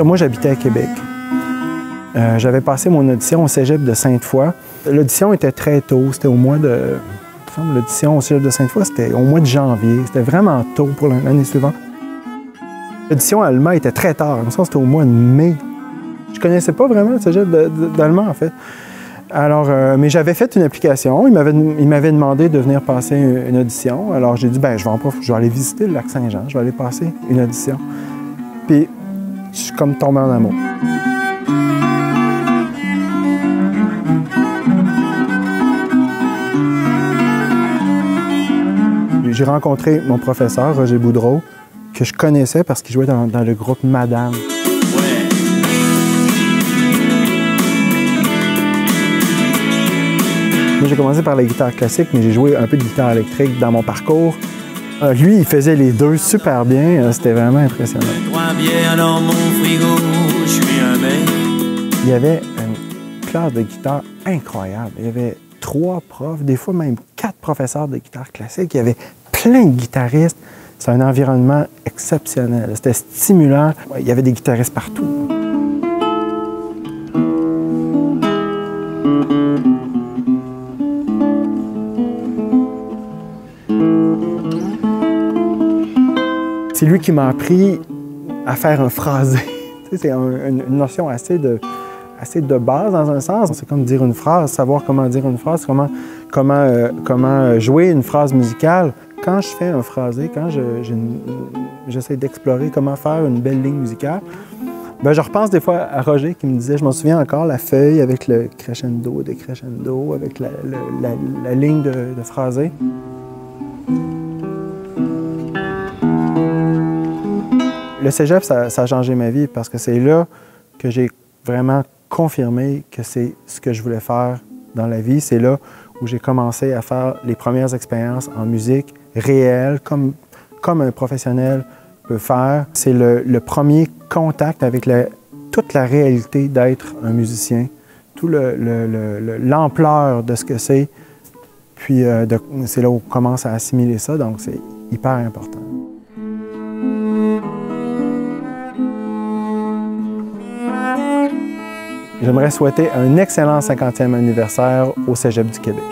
Moi, j'habitais à Québec. Euh, j'avais passé mon audition au cégep de Sainte-Foy. L'audition était très tôt, c'était au mois de. L'audition au cégep de Sainte-Foy, c'était au mois de janvier. C'était vraiment tôt pour l'année suivante. L'audition à Alma était très tard. Ça, c'était au mois de mai. Je connaissais pas vraiment le cégep d'allemand, en fait. Alors, euh, mais j'avais fait une application. Il m'avait demandé de venir passer une, audition. Alors, j'ai dit, ben, je vais, en je vais aller visiter le lac Saint-Jean. Je vais aller passer une audition. Puis, je suis comme tombé en amour. J'ai rencontré mon professeur, Roger Boudreau, que je connaissais parce qu'il jouait dans, le groupe Madame. Moi, j'ai commencé par la guitare classique, mais j'ai joué un peu de guitare électrique dans mon parcours. Euh, lui, il faisait les deux super bien. Euh, c'était vraiment impressionnant. Il y avait une classe de guitare incroyable. Il y avait trois profs, des fois même quatre professeurs de guitare classique. Il y avait plein de guitaristes. C'est un environnement exceptionnel. C'était stimulant. Il y avait des guitaristes partout. C'est lui qui m'a appris à faire un phrasé. C'est une notion assez de, assez de base dans un sens. C'est comme dire une phrase, savoir comment dire une phrase, comment, comment, euh, comment jouer une phrase musicale. Quand je fais un phrasé, quand j'essaie d'explorer comment faire une belle ligne musicale, ben, je repense des fois à Roger qui me disait, je m'en souviens encore, la feuille avec le crescendo, décrescendo, avec la, ligne de phrasé. Le cégep, ça, a changé ma vie parce que c'est là que j'ai vraiment confirmé que c'est ce que je voulais faire dans la vie. C'est là où j'ai commencé à faire les premières expériences en musique réelle, comme, comme un professionnel peut faire. C'est le, premier contact avec toute la réalité d'être un musicien, tout l'ampleur de ce que c'est. Puis euh, c'est là où on commence à assimiler ça, donc c'est hyper important. J'aimerais souhaiter un excellent 50e anniversaire au Cégep du Québec.